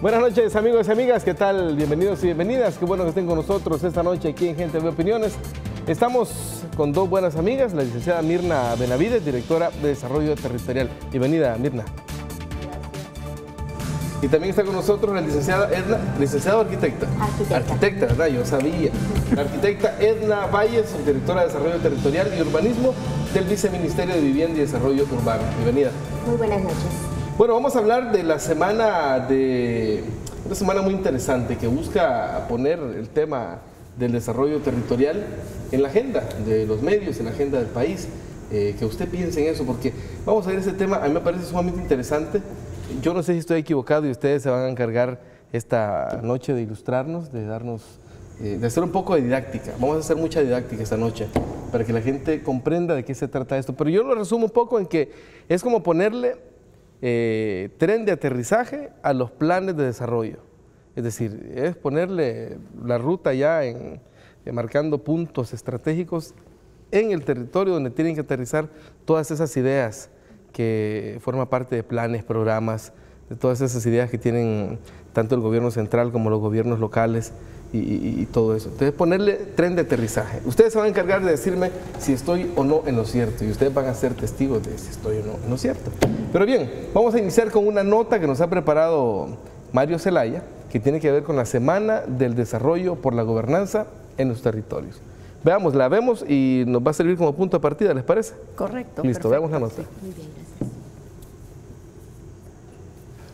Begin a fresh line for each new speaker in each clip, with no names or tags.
Buenas noches amigos y amigas, ¿qué tal? Bienvenidos y bienvenidas, qué bueno que estén con nosotros esta noche aquí en Gente de Opiniones. Estamos con dos buenas amigas, la licenciada Mirna Benavides, directora de Desarrollo Territorial. Bienvenida Mirna. Y también está con nosotros la licenciada Edna, licenciada arquitecta.
Arquitecta.
Arquitecta, ¿verdad? Yo sabía. La arquitecta Edna Valles, directora de Desarrollo Territorial y Urbanismo del Viceministerio de Vivienda y Desarrollo Urbano. Bienvenida.
Muy buenas noches.
Bueno, vamos a hablar de la semana de una semana muy interesante que busca poner el tema del desarrollo territorial en la agenda de los medios, en la agenda del país. Eh, que usted piense en eso, porque vamos a ver ese tema, a mí me parece sumamente interesante. Yo no sé si estoy equivocado y ustedes se van a encargar esta noche de ilustrarnos, de darnos, eh, de hacer un poco de didáctica. Vamos a hacer mucha didáctica esta noche para que la gente comprenda de qué se trata esto. Pero yo lo resumo un poco en que es como ponerle eh, tren de aterrizaje a los planes de desarrollo. Es decir, es ponerle la ruta ya en, eh, marcando puntos estratégicos en el territorio donde tienen que aterrizar todas esas ideas que forman parte de planes, programas, de todas esas ideas que tienen tanto el gobierno central como los gobiernos locales y, y- y todo eso. Entonces, ponerle tren de aterrizaje. Ustedes se van a encargar de decirme si estoy o no en lo cierto y ustedes van a ser testigos de si estoy o no en lo cierto. Pero bien, vamos a iniciar con una nota que nos ha preparado Mario Zelaya, que tiene que ver con la Semana del Desarrollo por la Gobernanza en los Territorios. Veamos, la vemos y nos va a servir como punto de partida, ¿les parece?
Correcto.
Listo,
perfecto.
veamos la nota.
Muy bien, gracias.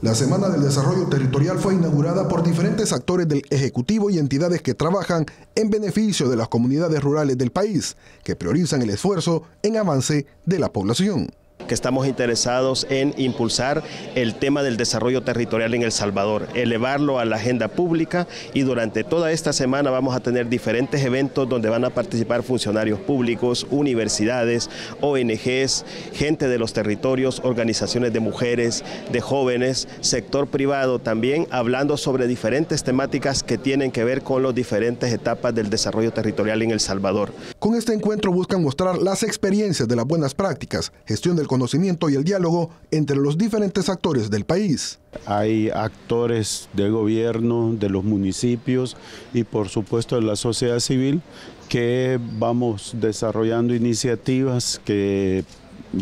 La Semana del Desarrollo Territorial fue inaugurada por diferentes actores del Ejecutivo y entidades que trabajan en beneficio de las comunidades rurales del país, que priorizan el esfuerzo en avance de la población.
Que estamos interesados en impulsar el tema del desarrollo territorial en El Salvador, elevarlo a la agenda pública y durante toda esta semana vamos a tener diferentes eventos donde van a participar funcionarios públicos, universidades, ONGs, gente de los territorios, organizaciones de mujeres, de jóvenes, sector privado también, hablando sobre diferentes temáticas que tienen que ver con las diferentes etapas del desarrollo territorial en El Salvador.
Con este encuentro buscan mostrar las experiencias de las buenas prácticas, gestión del conocimiento y el diálogo entre los diferentes actores del país.
Hay actores del gobierno, de los municipios y por supuesto de la sociedad civil que vamos desarrollando iniciativas que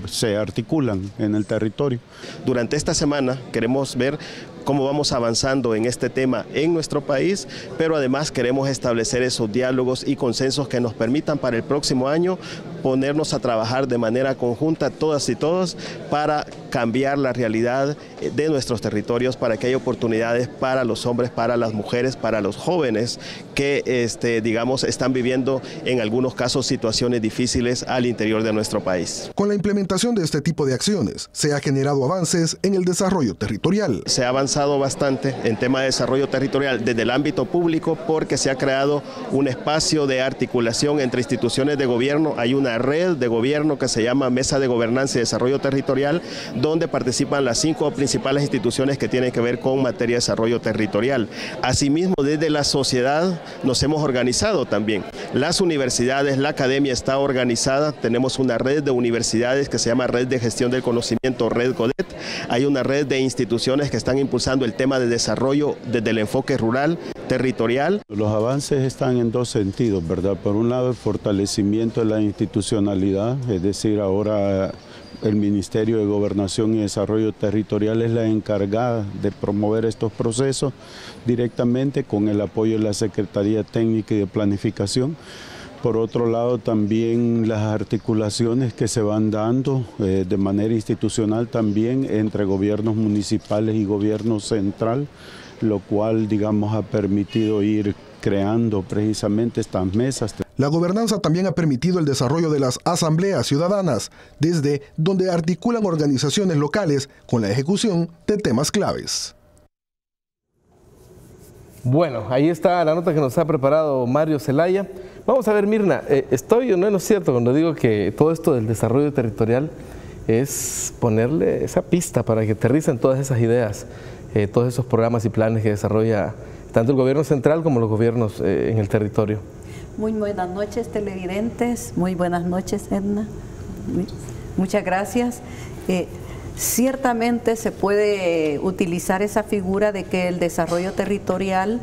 se articulan en el territorio.
Durante esta semana queremos ver cómo vamos avanzando en este tema en nuestro país, pero además queremos establecer esos diálogos y consensos que nos permitan para el próximo año ponernos a trabajar de manera conjunta todas y todos para cambiar la realidad eh, de nuestros territorios, para que haya oportunidades para los hombres, para las mujeres, para los jóvenes que este, digamos están viviendo en algunos casos situaciones difíciles al interior de nuestro país.
Con la implementación de este tipo de acciones, se ha generado avances en el desarrollo territorial.
Se ha avanzado bastante en tema de desarrollo territorial desde el ámbito público porque se ha creado un espacio de articulación entre instituciones de gobierno. Hay una red de gobierno que se llama Mesa de Gobernanza y Desarrollo Territorial, donde participan las cinco principales instituciones que tienen que ver con materia de desarrollo territorial. Asimismo, desde la sociedad nos hemos organizado también. Las universidades, la academia está organizada. Tenemos una red de universidades que se llama Red de Gestión del Conocimiento, Red CODET. Hay una red de instituciones que están impulsando el tema de desarrollo desde el enfoque rural, territorial.
Los avances están en dos sentidos, ¿verdad? Por un lado, el fortalecimiento de la institucionalidad, es decir, ahora el Ministerio de Gobernación y Desarrollo Territorial es la encargada de promover estos procesos directamente con el apoyo de la Secretaría Técnica y de Planificación. Por otro lado, también las articulaciones que se van dando eh, de manera institucional también entre gobiernos municipales y gobierno central, lo cual, digamos, ha permitido ir creando precisamente estas mesas.
La gobernanza también ha permitido el desarrollo de las asambleas ciudadanas, desde donde articulan organizaciones locales con la ejecución de temas claves.
Bueno, ahí está la nota que nos ha preparado Mario Zelaya. Vamos a ver, Mirna, eh, estoy o no es cierto cuando digo que todo esto del desarrollo territorial es ponerle esa pista para que aterricen todas esas ideas, eh, todos esos programas y planes que desarrolla tanto el gobierno central como los gobiernos eh, en el territorio.
Muy buenas noches, televidentes. Muy buenas noches, Edna. Muchas gracias. Ciertamente se puede utilizar esa figura de que el desarrollo territorial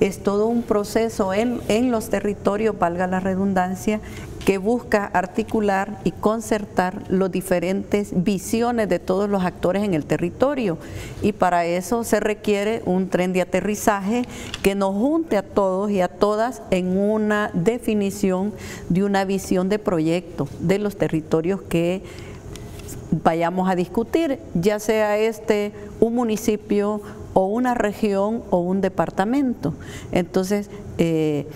es todo un proceso en, en los territorios, valga la redundancia, que busca articular y concertar las diferentes visiones de todos los actores en el territorio. Y para eso se requiere un tren de aterrizaje que nos junte a todos y a todas en una definición de una visión de proyecto de los territorios que vayamos a discutir, ya sea este un municipio o una región o un departamento. Entonces, eh,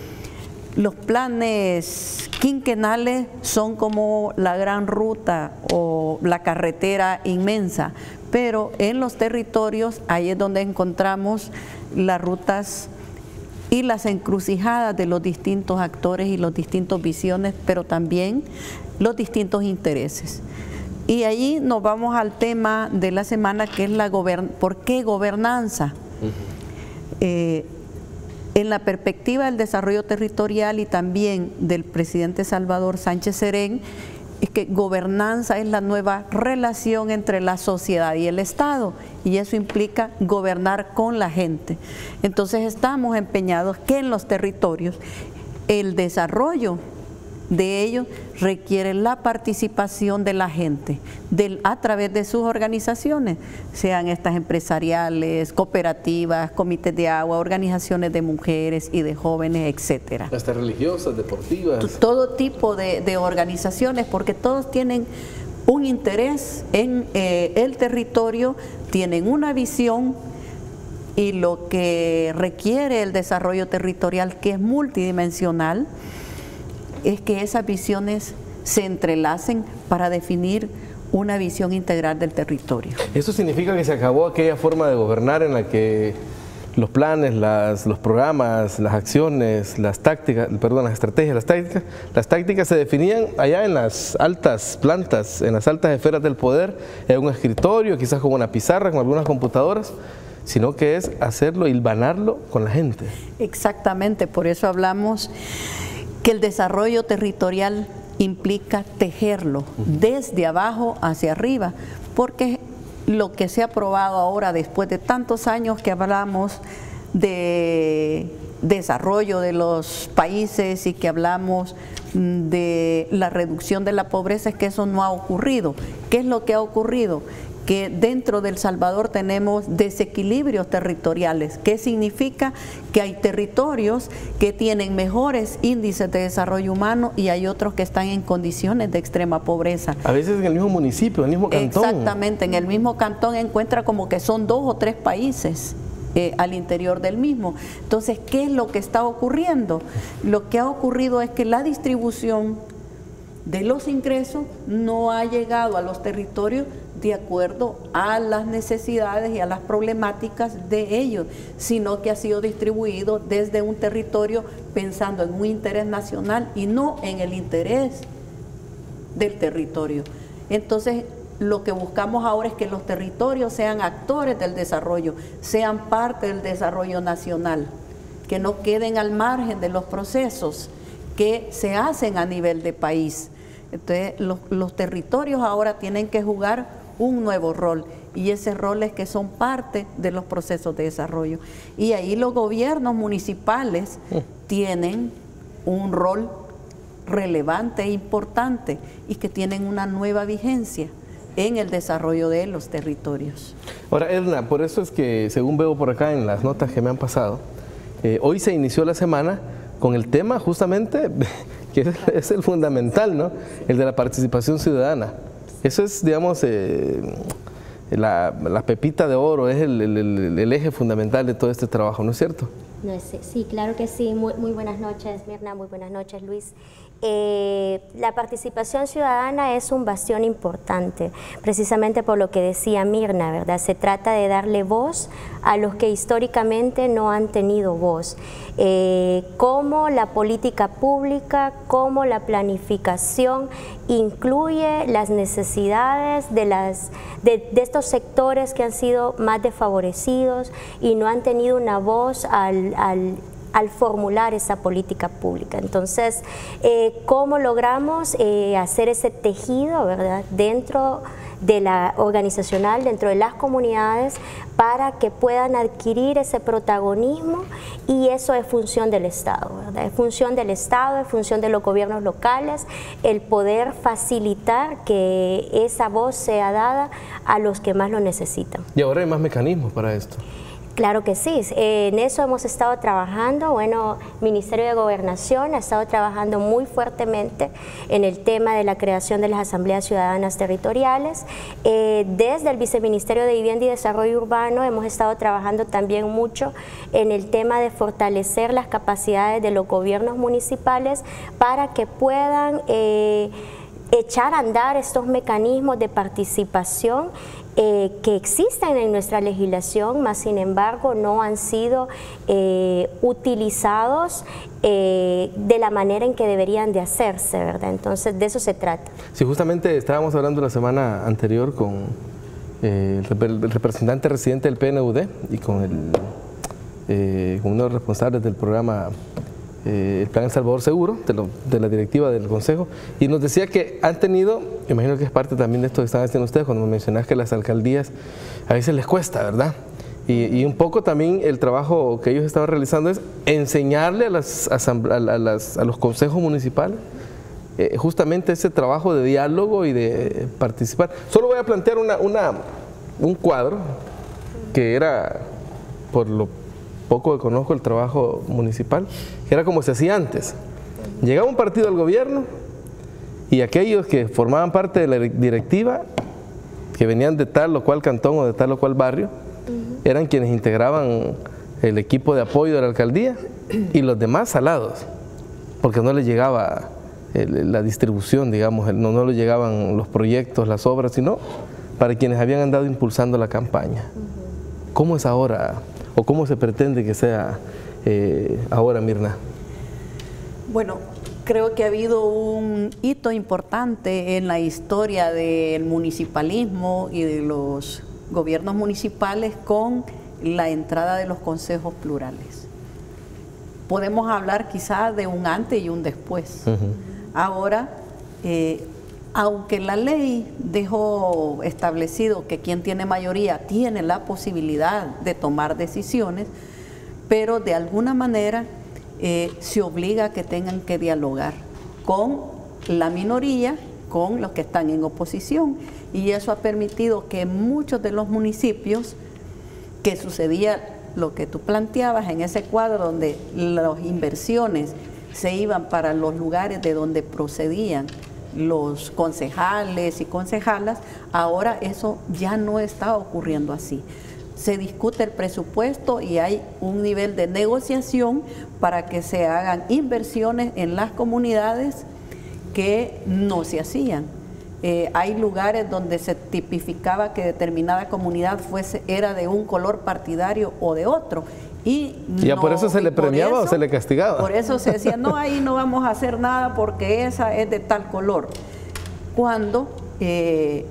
los planes quinquenales son como la gran ruta o la carretera inmensa, pero en los territorios ahí es donde encontramos las rutas y las encrucijadas de los distintos actores y los distintos visiones, pero también los distintos intereses. Y allí nos vamos al tema de la semana que es la ¿por qué gobernanza? En la perspectiva del desarrollo territorial y también del presidente Salvador Sánchez Serén, es que gobernanza es la nueva relación entre la sociedad y el Estado y eso implica gobernar con la gente. Entonces estamos empeñados que en los territorios el desarrollo de ellos requiere la participación de la gente a través de sus organizaciones, sean estas empresariales, cooperativas, comités de agua, organizaciones de mujeres y de jóvenes, etcétera.
Hasta religiosas, deportivas.
Todo tipo de, organizaciones, porque todos tienen un interés en eh, el territorio, tienen una visión y lo que requiere el desarrollo territorial, que es multidimensional, es que esas visiones se entrelacen para definir una visión integral del territorio.
¿Eso significa que se acabó aquella forma de gobernar en la que los planes, los programas, las acciones, las tácticas, perdón, las estrategias, las tácticas, las tácticas se definían allá en las altas plantas, en las altas esferas del poder, en un escritorio, quizás con una pizarra, con algunas computadoras, sino que es hacerlo, hilvanarlo con la gente.
Exactamente, por eso hablamos que el desarrollo territorial implica tejerlo desde abajo hacia arriba, porque lo que se ha probado ahora después de tantos años que hablamos de desarrollo de los países y que hablamos mm, de la reducción de la pobreza es que eso no ha ocurrido. ¿Qué es lo que ha ocurrido? Que dentro del Salvador tenemos desequilibrios territoriales. ¿Qué significa? Que hay territorios que tienen mejores índices de desarrollo humano y hay otros que están en condiciones de extrema pobreza.
A veces en el mismo municipio, en el mismo cantón.
Exactamente, en el mismo cantón encuentra como que son dos o tres países. Eh, al interior del mismo. Entonces, ¿qué es lo que está ocurriendo? Lo que ha ocurrido es que la distribución de los ingresos no ha llegado a los territorios de acuerdo a las necesidades y a las problemáticas de ellos, sino que ha sido distribuido desde un territorio pensando en un interés nacional y no en el interés del territorio. Entonces, lo que buscamos ahora es que los territorios sean actores del desarrollo, sean parte del desarrollo nacional, que no queden al margen de los procesos que se hacen a nivel de país. Entonces, los, los territorios ahora tienen que jugar un nuevo rol y ese rol es que son parte de los procesos de desarrollo. Y ahí los gobiernos municipales mm. tienen un rol relevante e importante y que tienen una nueva vigencia en el desarrollo de los territorios.
Ahora, Edna, por eso es que, según veo por acá en las notas que me han pasado, eh, hoy se inició la semana con el tema justamente que es el fundamental, ¿no? El de la participación ciudadana. Eso es, digamos, eh, la, pepita de oro, es el, eje fundamental de todo este trabajo, ¿no es cierto?
sí, claro que sí. Muy, muy buenas noches, Mirna, muy buenas noches, Luis. Eh, la participación ciudadana es un bastión importante, precisamente por lo que decía Mirna, ¿verdad? Se trata de darle voz a los que históricamente no han tenido voz. Eh, cómo la política pública, cómo la planificación incluye las necesidades de, las, de, estos sectores que han sido más desfavorecidos y no han tenido una voz al al formular esa política pública. Entonces, eh, ¿cómo logramos eh, hacer ese tejido ¿verdad? dentro de la organizacional dentro de las comunidades para que puedan adquirir ese protagonismo y eso es función del Estado, es función del Estado, es función de los gobiernos locales, el poder facilitar que esa voz sea dada a los que más lo necesitan.
Y ahora hay más mecanismos para esto.
Claro que sí, en eso hemos estado trabajando. Bueno, Ministerio de Gobernación ha estado trabajando muy fuertemente en el tema de la creación de las asambleas ciudadanas territoriales. Eh, desde el Viceministerio de Vivienda y Desarrollo Urbano hemos estado trabajando también mucho en el tema de fortalecer las capacidades de los gobiernos municipales para que puedan... Eh, echar a andar estos mecanismos de participación eh, que existen en nuestra legislación, más sin embargo no han sido eh, utilizados eh, de la manera en que deberían de hacerse, ¿verdad? Entonces de eso se trata.
Sí, justamente estábamos hablando la semana anterior con el, representante residente del PNUD y con, el, con uno de los responsables del programa eh, el Plan Salvador Seguro, de, la directiva del Consejo, y nos decía que han tenido, imagino que es parte también de esto que están haciendo ustedes, cuando me mencionas que las alcaldías a veces les cuesta, ¿verdad? Y, un poco también el trabajo que ellos estaban realizando es enseñarle a, los consejos municipales eh, justamente ese trabajo de diálogo y de participar. Solo voy a plantear una, un cuadro que era por lo poco que conozco el trabajo municipal, era como se hacía antes. Llegaba un partido al gobierno y aquellos que formaban parte de la directiva, que venían de tal o cual cantón o de tal o cual barrio, eran quienes integraban el equipo de apoyo de la alcaldía y los demás salados, porque no les llegaba la distribución, digamos, no, no les llegaban los proyectos, las obras, sino para quienes habían andado impulsando la campaña. ¿Cómo es ahora o cómo se pretende que sea eh, ahora, Mirna?
Bueno, creo que ha habido un hito importante en la historia del municipalismo y de los gobiernos municipales con la entrada de los consejos plurales. Podemos hablar quizás de un antes y un después. Ahora, eh, aunque la ley dejó establecido que quien tiene mayoría tiene la posibilidad de tomar decisiones, pero de alguna manera eh, se obliga a que tengan que dialogar con la minoría, con los que están en oposición. Y eso ha permitido que muchos de los municipios, que sucedía lo que tú planteabas en ese cuadro donde las inversiones se iban para los lugares de donde procedían los concejales y concejalas, ahora eso ya no está ocurriendo así. Se discute el presupuesto y hay un nivel de negociación para que se hagan inversiones en las comunidades que no se hacían. Eh, hay lugares donde se tipificaba que determinada comunidad fuese, era de un color partidario o de otro y
¿Ya por eso se le premiaba o se le castigaba?
Por eso se decía, no, ahí no vamos a hacer nada porque esa es de tal color. Cuando eh,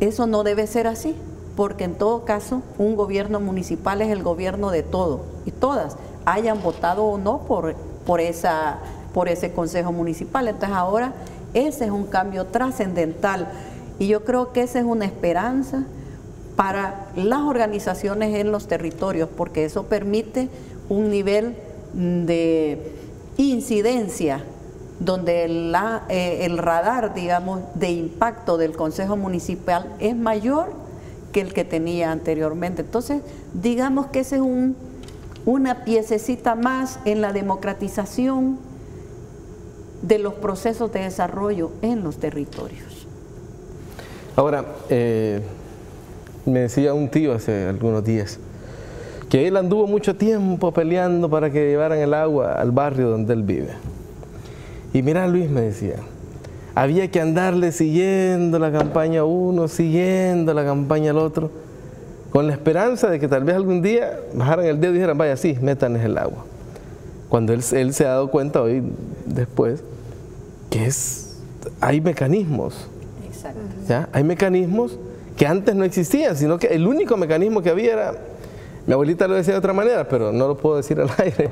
eso no debe ser así, porque en todo caso un gobierno municipal es el gobierno de todo y todas, hayan votado o no por, por, esa, por ese consejo municipal. Entonces ahora ese es un cambio trascendental y yo creo que esa es una esperanza para las organizaciones en los territorios, porque eso permite un nivel de incidencia donde eh, el radar, digamos, de impacto del Consejo Municipal es mayor que el que tenía anteriormente. Entonces, digamos que ese es un, una piececita más en la democratización de los procesos de desarrollo en los territorios.
Ahora, eh, me decía un tío hace algunos días que él anduvo mucho tiempo peleando para que llevaran el agua al barrio donde él vive. Y mira Luis me decía, había que andarle siguiendo la campaña a uno, siguiendo la campaña al otro, con la esperanza de que tal vez algún día bajaran el dedo y dijeran, vaya, sí, métanles el agua. Cuando él, él se ha dado cuenta hoy, después, que es, hay mecanismos. Exacto. ¿ya? Hay mecanismos que antes no existían, sino que el único mecanismo que había era, mi abuelita lo decía de otra manera, pero no lo puedo decir al aire,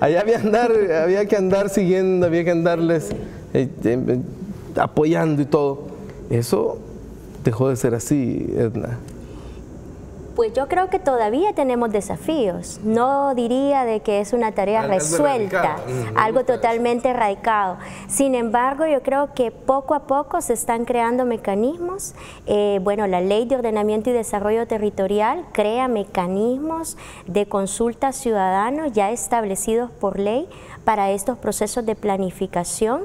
allá había, andar, había que andar siguiendo, había que andarles eh, eh, apoyando y todo. Eso dejó de ser así, Edna?
Pues yo creo que todavía tenemos desafíos. No diría de que es una tarea resuelta, algo totalmente erradicado. Sin embargo, yo creo que poco a poco se están creando mecanismos. Eh, bueno, la Ley de Ordenamiento y Desarrollo Territorial crea mecanismos de consulta ciudadanos ya establecidos por ley para estos procesos de planificación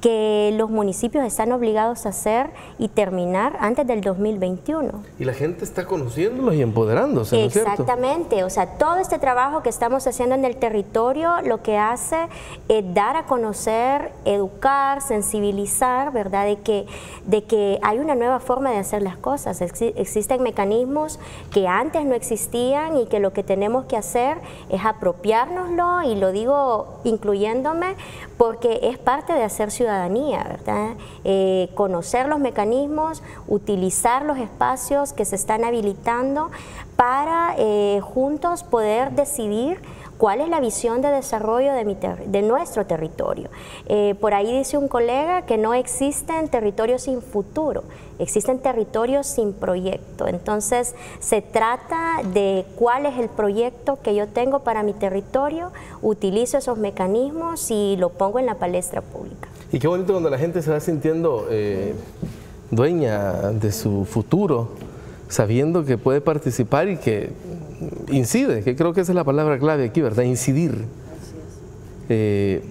que los municipios están obligados a hacer y terminar antes del 2021.
Y la gente está conociéndolos y empoderándose,
Exactamente, o sea, todo este trabajo que estamos haciendo en el territorio lo que hace es dar a conocer, educar, sensibilizar, ¿verdad? De que, de que hay una nueva forma de hacer las cosas. existen mecanismos que antes no existían y que lo que tenemos que hacer es apropiárnoslo, y lo digo incluyéndome, porque es parte de hacer ciudadanía, ¿verdad? Eh, conocer los mecanismos, utilizar los espacios que se están habilitando para eh, juntos poder decidir cuál es la visión de desarrollo de, mi de nuestro territorio. Eh, por ahí dice un colega que no existen territorios sin futuro, existen territorios sin proyecto. Entonces se trata de cuál es el proyecto que yo tengo para mi territorio, utilizo esos mecanismos y lo pongo en la palestra pública.
Y qué bonito cuando la gente se va sintiendo eh, dueña de su futuro, sabiendo que puede participar y que incide, que creo que esa es la palabra clave aquí, ¿verdad? Incidir. Eh,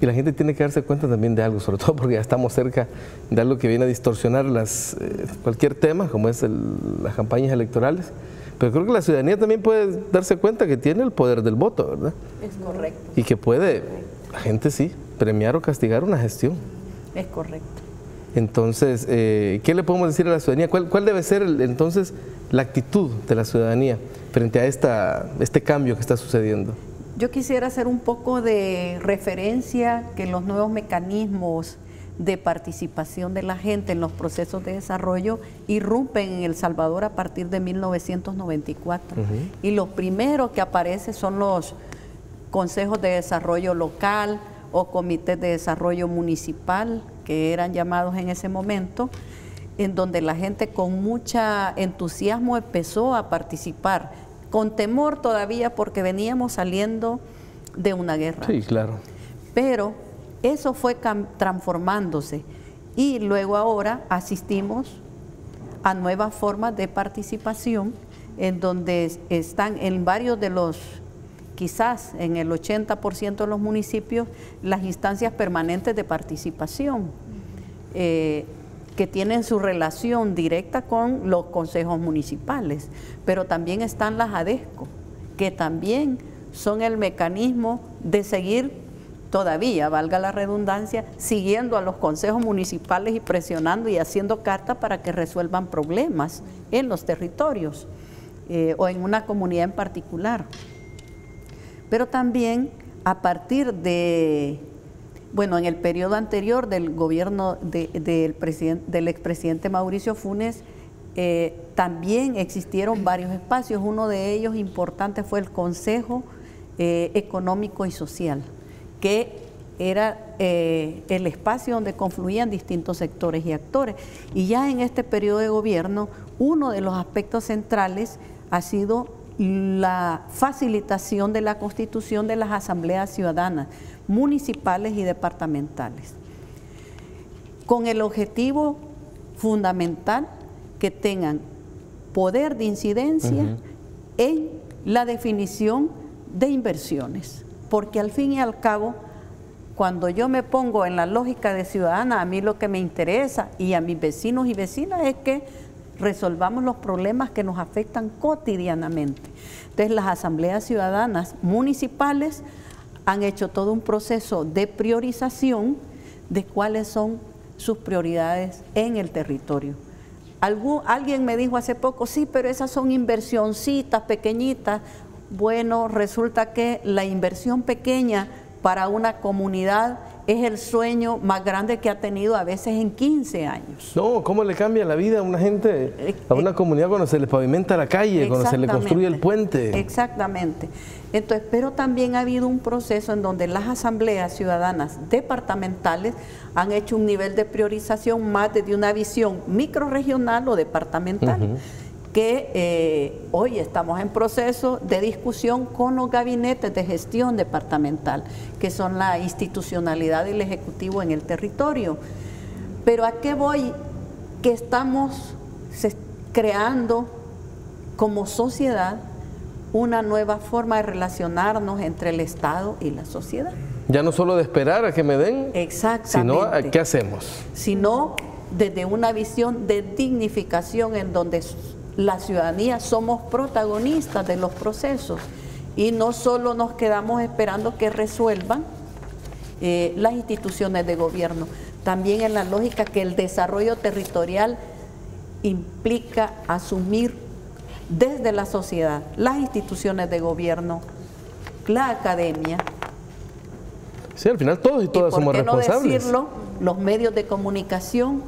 y la gente tiene que darse cuenta también de algo, sobre todo porque ya estamos cerca de algo que viene a distorsionar las, eh, cualquier tema, como es las campañas electorales. Pero creo que la ciudadanía también puede darse cuenta que tiene el poder del voto, ¿verdad?
Es correcto.
Y que puede, la gente sí, premiar o castigar una gestión.
Es correcto.
Entonces, eh, ¿qué le podemos decir a la ciudadanía? ¿Cuál, debe ser entonces la actitud de la ciudadanía frente a esta, este cambio que está sucediendo?
Yo quisiera hacer un poco de referencia que los nuevos mecanismos de participación de la gente en los procesos de desarrollo irrumpen en El Salvador a partir de 1994. Y los primeros que aparecen son los consejos de desarrollo local o comités de desarrollo municipal, que eran llamados en ese momento, en donde la gente con mucha entusiasmo empezó a participar, con temor todavía porque veníamos saliendo de una guerra.
Sí, claro.
Pero eso fue transformándose y luego ahora asistimos a nuevas formas de participación en donde están en varios de los quizás en el 80% de los municipios, las instancias permanentes de participación, eh, que tienen su relación directa con los consejos municipales, pero también están las ADESCO, que también son el mecanismo de seguir todavía, valga la redundancia, siguiendo a los consejos municipales y presionando y haciendo cartas para que resuelvan problemas en los territorios eh, o en una comunidad en particular pero también a partir de, bueno, en el periodo anterior del gobierno del, del expresidente Mauricio Funes, eh, también existieron varios espacios. Uno de ellos importante fue el Consejo eh, Económico y Social, que era eh, el espacio donde confluían distintos sectores y actores. Y ya en este periodo de gobierno, uno de los aspectos centrales ha sido la facilitación de la constitución de las asambleas ciudadanas municipales y departamentales, con el objetivo fundamental que tengan poder de incidencia en la definición de inversiones, porque al fin y al cabo, cuando yo me pongo en la lógica de ciudadana, a mí lo que me interesa y a mis vecinos y vecinas es que resolvamos los problemas que nos afectan cotidianamente. Entonces las asambleas ciudadanas municipales han hecho todo un proceso de priorización de cuáles son sus prioridades en el territorio. alguien me dijo hace poco, sí, pero esas son inversioncitas pequeñitas. Bueno, resulta que la inversión pequeña para una comunidad es el sueño más grande que ha tenido a veces en 15 años.
No, ¿cómo le cambia la vida a una gente, a una comunidad cuando se le pavimenta la calle, cuando se le construye el puente?
Exactamente. Entonces, pero también ha habido un proceso en donde las asambleas ciudadanas departamentales han hecho un nivel de priorización más desde una visión microregional o departamental. Que eh, hoy estamos en proceso de discusión con los gabinetes de gestión departamental, que son la institucionalidad del Ejecutivo en el territorio. Pero ¿a qué voy? Que estamos creando como sociedad una nueva forma de relacionarnos entre el Estado y la sociedad.
Ya no solo de esperar a que me den,
Exactamente.
sino a qué hacemos.
Sino desde una visión de dignificación en donde la ciudadanía somos protagonistas de los procesos y no solo nos quedamos esperando que resuelvan eh, las instituciones de gobierno, también en la lógica que el desarrollo territorial implica asumir desde la sociedad, las instituciones de gobierno, la academia,
Sí, al final todos y todas
por
somos
qué no
responsables.
decirlo, los medios de comunicación,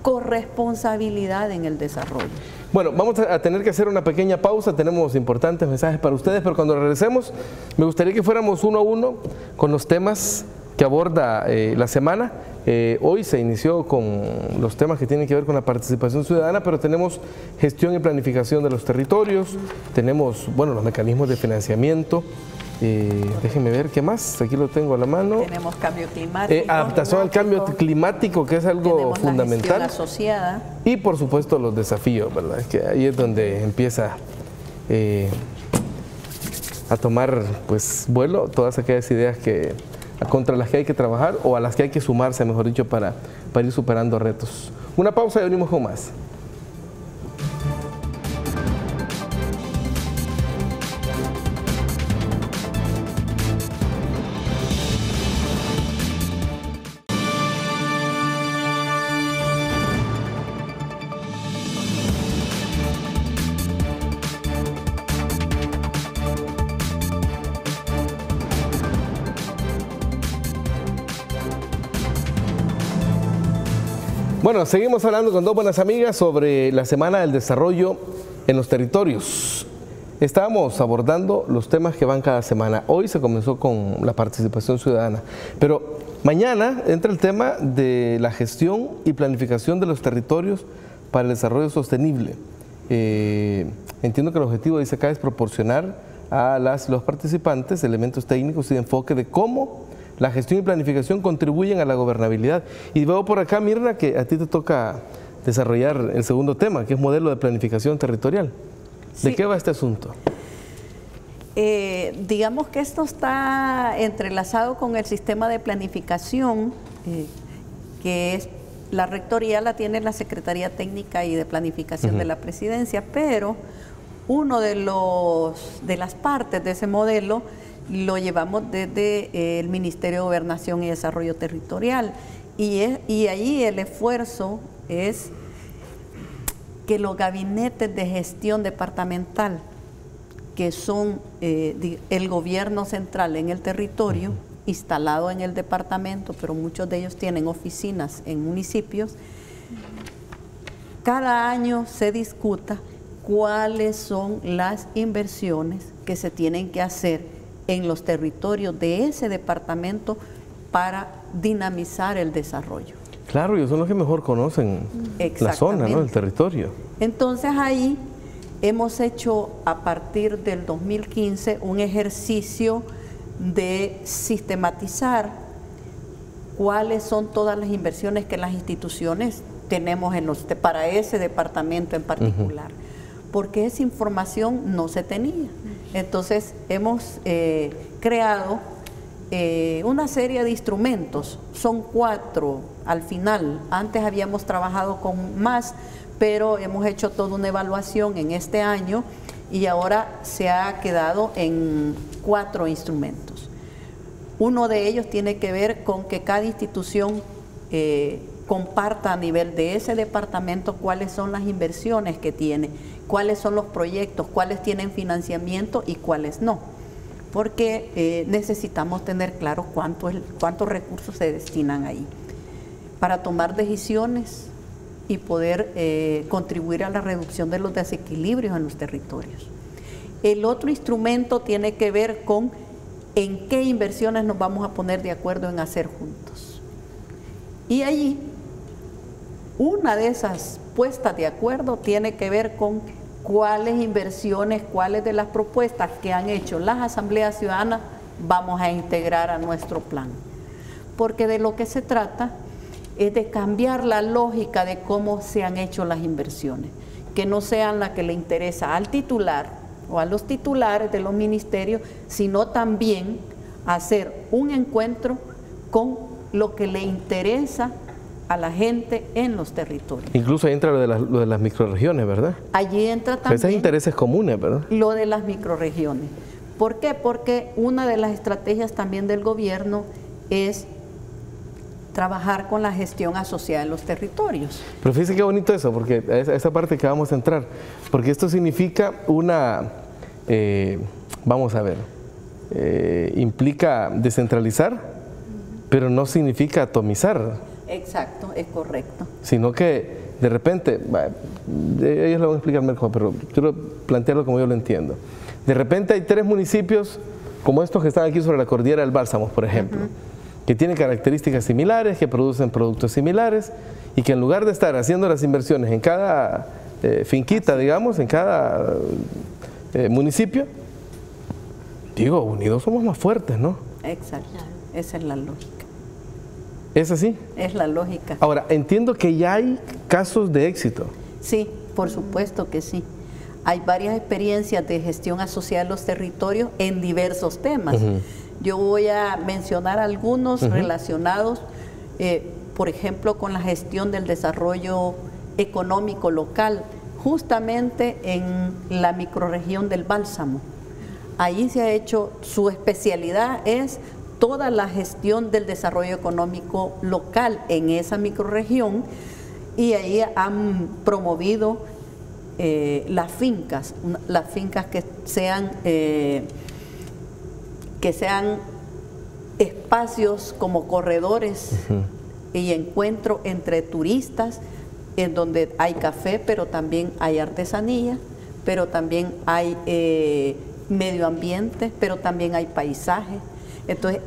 corresponsabilidad en el desarrollo.
Bueno, vamos a tener que hacer una pequeña pausa. Tenemos importantes mensajes para ustedes, pero cuando regresemos, me gustaría que fuéramos uno a uno con los temas que aborda eh, la semana. Eh, hoy se inició con los temas que tienen que ver con la participación ciudadana, pero tenemos gestión y planificación de los territorios, tenemos, bueno, los mecanismos de financiamiento. Eh, déjenme ver qué más, aquí lo tengo a la mano.
Tenemos cambio climático.
Eh, adaptación al cambio climático, que es algo
tenemos la
fundamental.
asociada.
Y por supuesto los desafíos, ¿verdad? Es que ahí es donde empieza eh, a tomar pues vuelo todas aquellas ideas que contra las que hay que trabajar o a las que hay que sumarse, mejor dicho, para, para ir superando retos. Una pausa y venimos con más. Bueno, seguimos hablando con dos buenas amigas sobre la Semana del Desarrollo en los territorios. Estábamos abordando los temas que van cada semana. Hoy se comenzó con la participación ciudadana, pero mañana entra el tema de la gestión y planificación de los territorios para el desarrollo sostenible. Eh, entiendo que el objetivo dice acá es proporcionar a las los participantes elementos técnicos y de enfoque de cómo la gestión y planificación contribuyen a la gobernabilidad. Y veo por acá, Mirna, que a ti te toca desarrollar el segundo tema, que es modelo de planificación territorial. ¿De qué va este asunto?
Eh, digamos que esto está entrelazado con el sistema de planificación, eh, que es la rectoría la tiene la Secretaría Técnica y de Planificación de la Presidencia, pero uno de los de las partes de ese modelo lo llevamos desde eh, el Ministerio de Gobernación y Desarrollo Territorial. Y, es- y allí el esfuerzo es que los gabinetes de gestión departamental que son eh, el gobierno central en el territorio, instalado en el departamento, pero muchos de ellos tienen oficinas en municipios, cada año se discuta cuáles son las inversiones que se tienen que hacer en los territorios de ese departamento para dinamizar el desarrollo.
Claro, ellos son los que mejor conocen la zona, ¿no? el territorio.
Entonces ahí hemos hecho a partir del 2015 un ejercicio de sistematizar cuáles son todas las inversiones que las instituciones tenemos en los, para ese departamento en particular, porque esa información no se tenía. Entonces hemos eh, creado eh, una serie de instrumentos, son cuatro al final, antes habíamos trabajado con más, pero hemos hecho toda una evaluación en este año y ahora se ha quedado en cuatro instrumentos. Uno de ellos tiene que ver con que cada institución eh, comparta a nivel de ese departamento cuáles son las inversiones que tiene, cuáles son los proyectos, cuáles tienen financiamiento y cuáles no. porque eh, necesitamos tener claro cuánto, cuántos recursos se destinan ahí para tomar decisiones y poder eh, contribuir a la reducción de los desequilibrios en los territorios. El otro instrumento tiene que ver con en qué inversiones nos vamos a poner de acuerdo en hacer juntos. Y allí, una de esas puestas de acuerdo tiene que ver con cuáles inversiones, cuáles de las propuestas que han hecho las asambleas ciudadanas vamos a integrar a nuestro plan. Porque de lo que se trata es de cambiar la lógica de cómo se han hecho las inversiones, que no sean las que le interesa al titular o a los titulares de los ministerios, sino también hacer un encuentro con lo que le interesa a la gente en los territorios.
Incluso ahí entra lo de las, lo de las microregiones, ¿verdad?
Allí entra también...
Esos intereses comunes, ¿verdad?
Lo de las microregiones. ¿Por qué? Porque una de las estrategias también del gobierno es trabajar con la gestión asociada en los territorios.
Pero fíjese qué bonito eso, porque esa, esa parte que vamos a entrar, porque esto significa una, eh, vamos a ver, eh, implica descentralizar, pero no significa atomizar.
Exacto, es correcto.
Sino que de repente, ellos lo van a explicar mejor, pero quiero plantearlo como yo lo entiendo. De repente hay tres municipios como estos que están aquí sobre la cordillera del Bálsamo, por ejemplo, que tienen características similares, que producen productos similares y que en lugar de estar haciendo las inversiones en cada eh, finquita, digamos, en cada eh, municipio, digo, unidos somos más fuertes, ¿no?
Exacto, esa es la lógica.
¿Es así?
Es la lógica.
Ahora, entiendo que ya hay casos de éxito.
Sí, por supuesto que sí. Hay varias experiencias de gestión asociada a los territorios en diversos temas. Yo voy a mencionar algunos relacionados, eh, por ejemplo, con la gestión del desarrollo económico local, justamente en la microrregión del Bálsamo. Ahí se ha hecho, su especialidad es toda la gestión del desarrollo económico local en esa microrregión y ahí han promovido eh, las fincas, las fincas que sean, eh, que sean espacios como corredores y encuentro entre turistas, en donde hay café, pero también hay artesanía, pero también hay eh, medio ambiente, pero también hay paisaje. Entonces,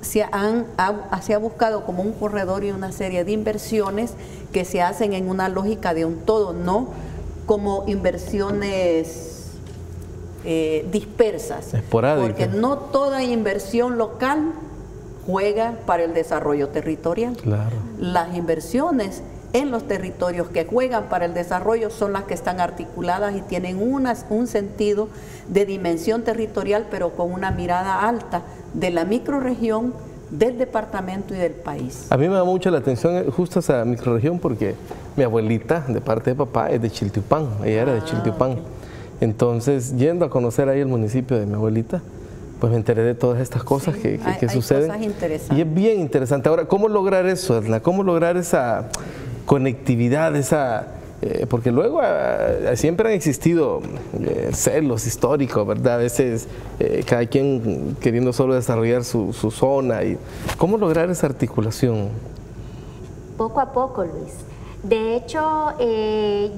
se, han, se ha buscado como un corredor y una serie de inversiones que se hacen en una lógica de un todo, no como inversiones eh, dispersas. Porque no toda inversión local juega para el desarrollo territorial. Las inversiones en los territorios que juegan para el desarrollo son las que están articuladas y tienen un sentido de dimensión territorial, pero con una mirada alta de la microregión, del departamento y del país.
A mí me da mucho la atención eh, justo esa microregión porque mi abuelita, de parte de papá, es de Chiltiupán, ella era de ah, Chiltiupán. Entonces, yendo a conocer ahí el municipio de mi abuelita, pues me enteré de todas estas cosas que, que, suceden. y es bien interesante. Ahora, ¿cómo lograr eso, Edna? ¿Cómo lograr esa conectividad, esa... Eh, porque luego ah, siempre han existido eh, celos históricos, ¿verdad? A veces eh, cada quien queriendo solo desarrollar su, su, zona. y ¿Cómo lograr esa articulación?
Poco a poco, Luis. De hecho,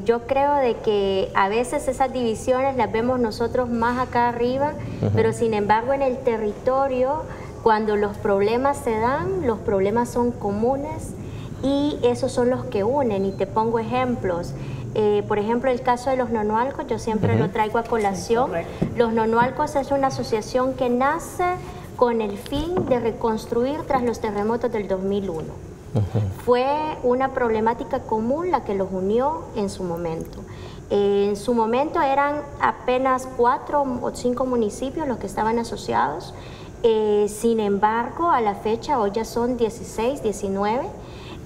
yo creo de que a veces esas divisiones las vemos nosotros más acá arriba, pero sin embargo en el territorio, cuando los problemas se dan, los problemas son comunes y esos son los que unen. Y te pongo ejemplos. Eh, por ejemplo, el caso de los nonualcos, yo siempre lo traigo a colación. los nonualcos es una asociación que nace con el fin de reconstruir tras los terremotos del 2001. Fue una problemática común la que los unió en su momento. en su momento eran apenas cuatro o cinco municipios los que estaban asociados. Eh, sin embargo, a la fecha hoy ya son 16, 19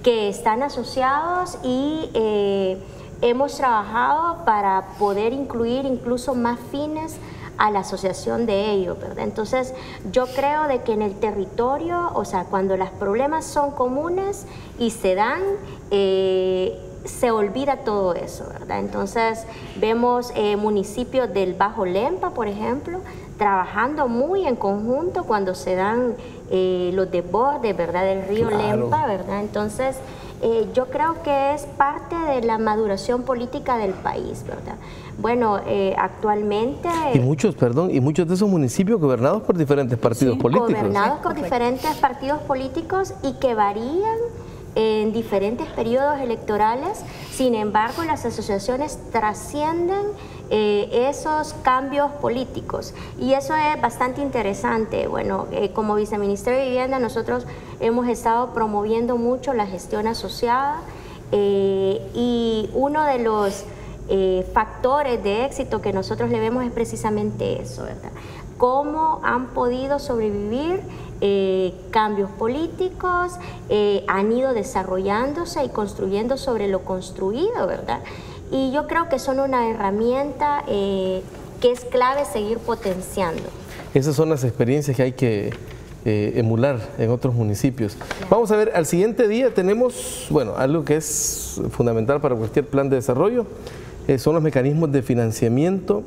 que están asociados y eh, hemos trabajado para poder incluir incluso más fines a la asociación de ellos, ¿verdad? Entonces, yo creo de que en el territorio, o sea, cuando los problemas son comunes y se dan, eh, se olvida todo eso, ¿verdad? Entonces vemos eh, municipios del Bajo Lempa, por ejemplo, trabajando muy en conjunto cuando se dan eh, los desbordes, ¿verdad? Del río Lempa, ¿verdad? Entonces eh, yo creo que es parte de la maduración política del país, ¿verdad? Bueno, eh, actualmente...
Y muchos, perdón, y muchos de esos municipios gobernados por diferentes partidos políticos.
Gobernados por diferentes partidos políticos y que varían en diferentes periodos electorales, sin embargo las asociaciones trascienden eh, esos cambios políticos y eso es bastante interesante. Bueno, eh, como viceministerio de Vivienda nosotros hemos estado promoviendo mucho la gestión asociada eh, y uno de los factores de éxito que nosotros le vemos es precisamente eso, ¿verdad? Cómo han podido sobrevivir eh, cambios políticos eh, han ido desarrollándose y construyendo sobre lo construido, ¿verdad? Y yo creo que son una herramienta eh, que es clave seguir potenciando.
Esas son las experiencias que hay que emular en otros municipios. Vamos a ver, al siguiente día tenemos, bueno, algo que es fundamental para cualquier plan de desarrollo, son los mecanismos de financiamiento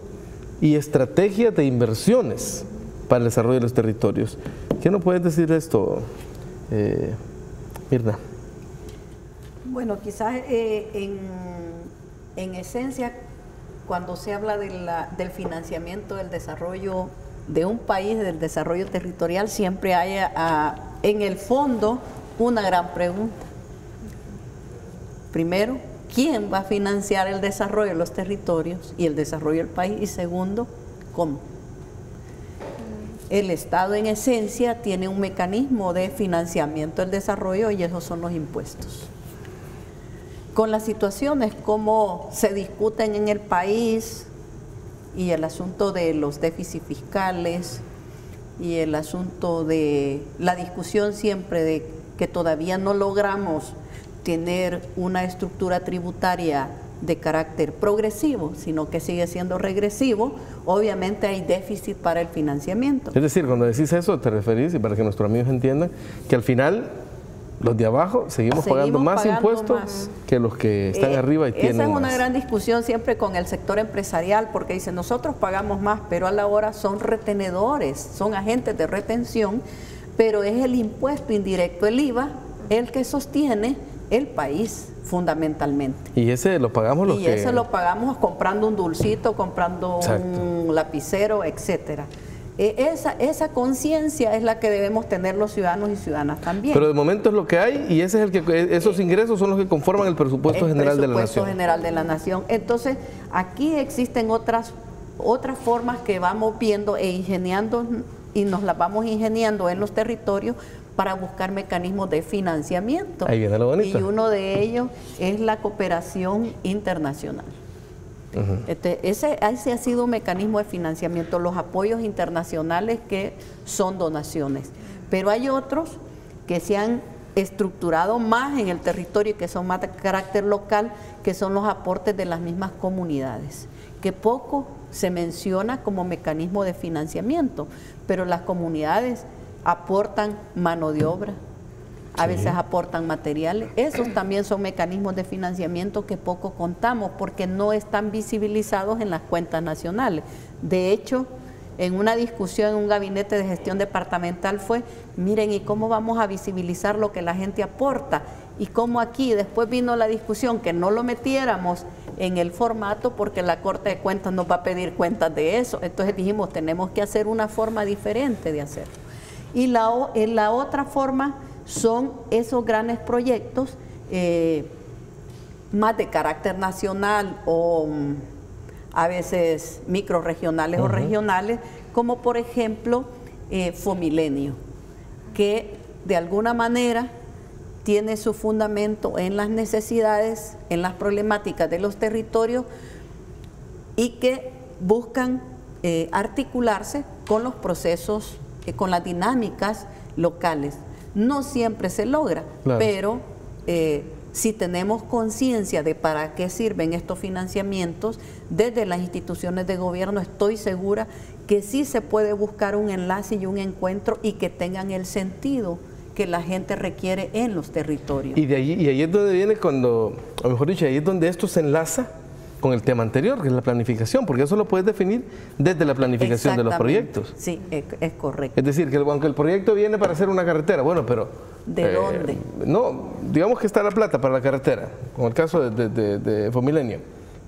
y estrategias de inversiones para el desarrollo de los territorios. ¿Qué nos puedes decir de esto, eh, Mirna?
Bueno, quizás eh, en, esencia, cuando se habla del financiamiento del desarrollo de un país, del desarrollo territorial, siempre hay en el fondo una gran pregunta. Primero, ¿quién va a financiar el desarrollo de los territorios y el desarrollo del país? Y segundo, ¿cómo? el Estado en esencia tiene un mecanismo de financiamiento del desarrollo y esos son los impuestos. Con las situaciones como se discuten en el país y el asunto de los déficits fiscales y el asunto de la discusión siempre de que todavía no logramos tener una estructura tributaria de carácter progresivo, sino que sigue siendo regresivo, obviamente hay déficit para el financiamiento.
Es decir, cuando decís eso, te referís, y para que nuestros amigos entiendan, que al final los de abajo seguimos, pagando más impuestos que los que están eh, arriba y tienen
Esa es una gran discusión siempre con el sector empresarial, porque dicen, nosotros pagamos más, pero a la hora son retenedores, son agentes de retención, pero es el impuesto indirecto, el IVA, el que sostiene el país fundamentalmente.
Y ese lo pagamos los
y ese lo pagamos comprando un dulcito, comprando un lapicero, etcétera. E, esa, esa conciencia es la que debemos tener los ciudadanos y ciudadanas también.
Pero de momento es lo que hay y ese es el que esos ingresos son los que conforman el presupuesto general de la nación.
El presupuesto general de la nación. Entonces, aquí existen otras otras formas que vamos viendo e ingeniando y nos las vamos ingeniando en los territorios para buscar mecanismos de financiamiento.
Ahí viene lo bonito.
Y uno de ellos es la cooperación internacional. este, ese, ese ha sido un mecanismo de financiamiento, los apoyos internacionales que son donaciones. Pero hay otros que se han estructurado más en el territorio, que son más de carácter local, que son los aportes de las mismas comunidades, que poco se menciona como mecanismo de financiamiento, pero las comunidades aportan mano de obra, a veces aportan materiales. Esos también son mecanismos de financiamiento que poco contamos porque no están visibilizados en las cuentas nacionales. De hecho, en una discusión en un gabinete de gestión departamental fue, miren, ¿y cómo vamos a visibilizar lo que la gente aporta? Y cómo aquí después vino la discusión que no lo metiéramos en el formato porque la Corte de Cuentas nos va a pedir cuentas de eso. Entonces dijimos, tenemos que hacer una forma diferente de hacerlo. Y la, la otra forma son esos grandes proyectos eh, más de carácter nacional o mm, a veces microregionales o regionales, como por ejemplo eh, Fomilenio, que de alguna manera tiene su fundamento en las necesidades, en las problemáticas de los territorios y que buscan eh, articularse con los procesos con las dinámicas locales. No siempre se logra, pero eh, si tenemos conciencia de para qué sirven estos financiamientos desde las instituciones de gobierno, estoy segura que sí se puede buscar un enlace y un encuentro y que tengan el sentido que la gente requiere en los territorios.
Y de ahí, y ahí es donde viene cuando, o mejor dicho, ahí es donde esto se enlaza con el tema anterior, que es la planificación, porque eso lo puedes definir desde la planificación de los proyectos.
Sí, es, es correcto.
Es decir, que aunque el proyecto viene para hacer una carretera, bueno, pero...
¿De
eh,
dónde?
No, digamos que está la plata para la carretera, como el caso de, de, de, de Fomilenio,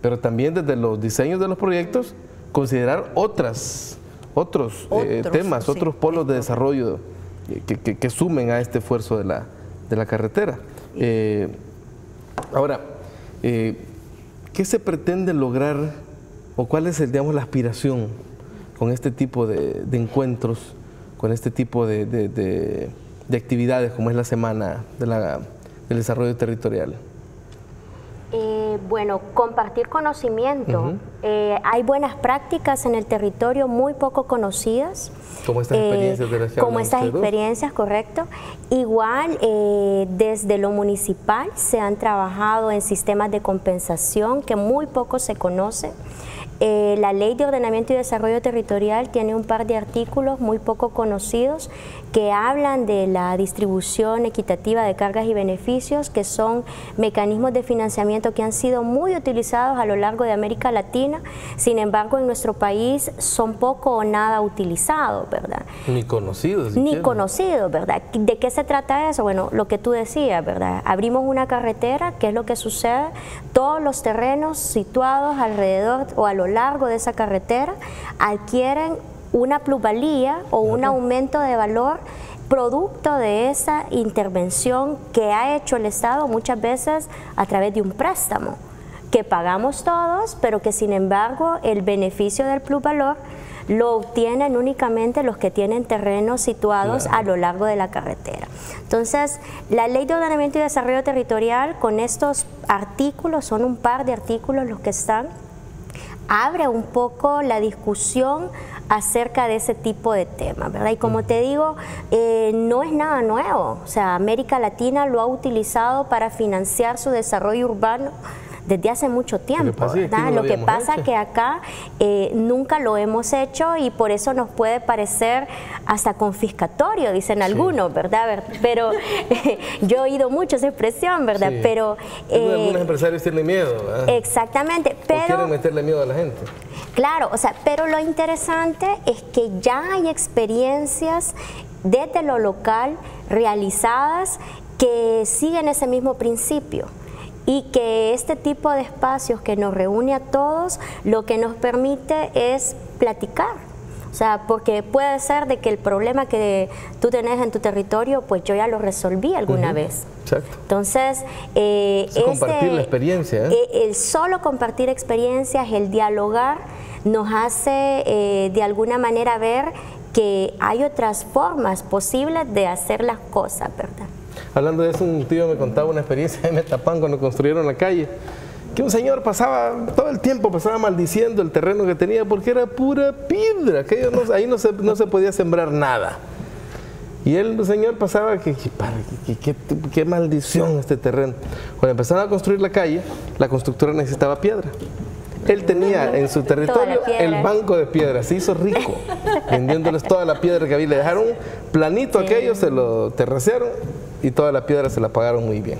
pero también desde los diseños de los proyectos, considerar otras, otros, eh, temas,
sí,
otros polos de desarrollo que, que- que sumen a este esfuerzo de la, de la carretera. Eh, ahora, eh, ¿qué se pretende lograr o cuál es, el, digamos, la aspiración con este tipo de, encuentros, con este tipo de, de- de- de actividades como es la Semana del Desarrollo Territorial?
Eh, bueno, compartir conocimiento. Eh, hay buenas prácticas en el territorio muy poco conocidas.
Como estas experiencias de las que
Como estas
ustedes
experiencias, correcto. Igual, eh, desde lo municipal se han trabajado en sistemas de compensación que muy poco se conoce. Eh, la Ley de Ordenamiento y Desarrollo Territorial tiene un par de artículos muy poco conocidos que hablan de la distribución equitativa de cargas y beneficios, que son mecanismos de financiamiento que han sido muy utilizados a lo largo de América Latina, sin embargo en nuestro país son poco o nada utilizados, ¿verdad?
Ni conocidos.
Ni conocidos, ¿verdad? ¿De qué se trata eso? Bueno, lo que tú decías, ¿verdad? Abrimos una carretera, ¿qué es lo que sucede? Todos los terrenos situados alrededor o a lo largo de esa carretera adquieren una plusvalía o un aumento de valor producto de esa intervención que ha hecho el Estado muchas veces a través de un préstamo que pagamos todos, pero que sin embargo el beneficio del plusvalor lo obtienen únicamente los que tienen terrenos situados a lo largo de la carretera. Entonces, la Ley de Ordenamiento y Desarrollo Territorial, con estos artículos, son un par de artículos los que están, abre un poco la discusión acerca de ese tipo de temas, ¿verdad? Y como te digo, eh, no es nada nuevo, o sea, América Latina lo ha utilizado para financiar su desarrollo urbano desde hace mucho tiempo,
pasa es que aquí
¿verdad?
no lo
Lo que pasa
hecho.
que acá eh, nunca lo hemos hecho y por eso nos puede parecer hasta confiscatorio, dicen algunos, ¿verdad? Ver- Pero yo he oído mucho esa expresión, ¿verdad?
Sí.
Pero
Algunos
eh,
empresarios tienen miedo, ¿verdad?
exactamente,
O
pero
quieren meterle miedo a la gente.
Claro, o sea, pero lo interesante es que ya hay experiencias desde lo local realizadas que siguen ese mismo principio y que este tipo de espacios que nos reúne a todos lo que nos permite es platicar. O sea, porque puede ser de que el problema que tú tenés en tu territorio, pues yo ya lo resolví alguna vez.
Exacto.
Entonces, eh,
Es compartir la experiencia, ¿eh?
eh, el solo compartir experiencias, el dialogar, nos hace eh, de alguna manera ver que hay otras formas posibles de hacer las cosas, ¿verdad?
Hablando de eso, un tío me contaba una experiencia de Metapán cuando construyeron la calle. Que un señor pasaba, todo el tiempo pasaba maldiciendo el terreno que tenía porque era pura piedra, que no- ahí no se, no se podía sembrar nada. Y el señor pasaba que, qué maldición este terreno. Cuando empezaron a construir la calle, la constructora necesitaba piedra. Él tenía en su territorio el banco de piedra, se hizo rico vendiéndoles toda la piedra que había. Le dejaron planito aquello, se lo terracearon y toda la piedra se la pagaron muy bien.